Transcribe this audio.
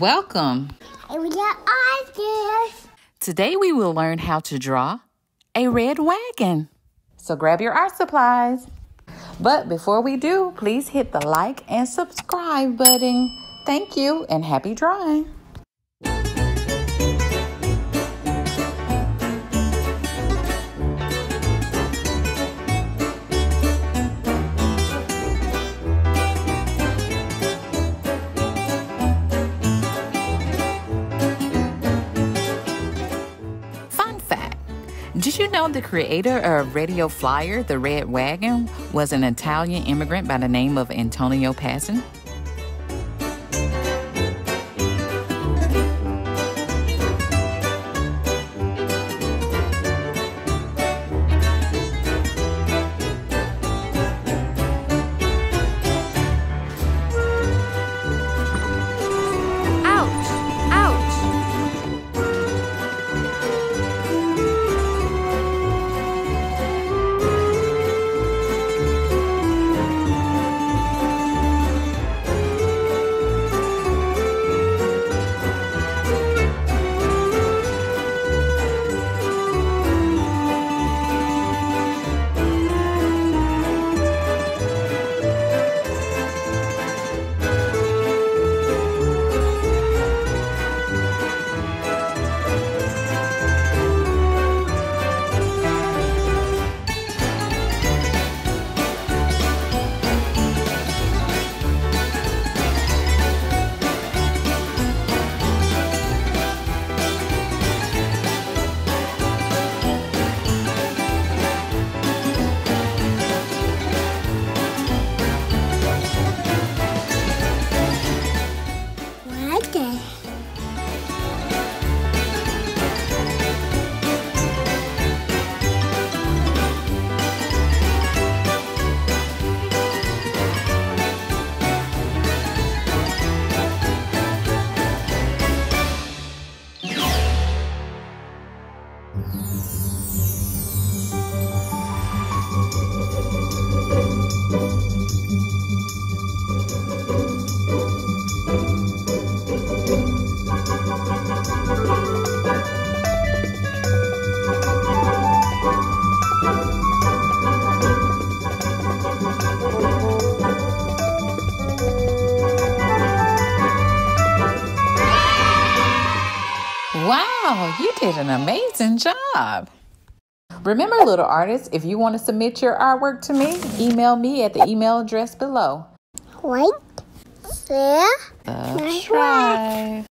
Welcome. Today we will learn how to draw a red wagon. So grab your art supplies. But before we do, please hit the like and subscribe button. Thank you and happy drawing. Did you know the creator of Radio Flyer, The Red Wagon, was an Italian immigrant by the name of Antonio Pasin? Wow, you did an amazing job. Remember, little artists, if you want to submit your artwork to me, email me at the email address below. Like, share, subscribe.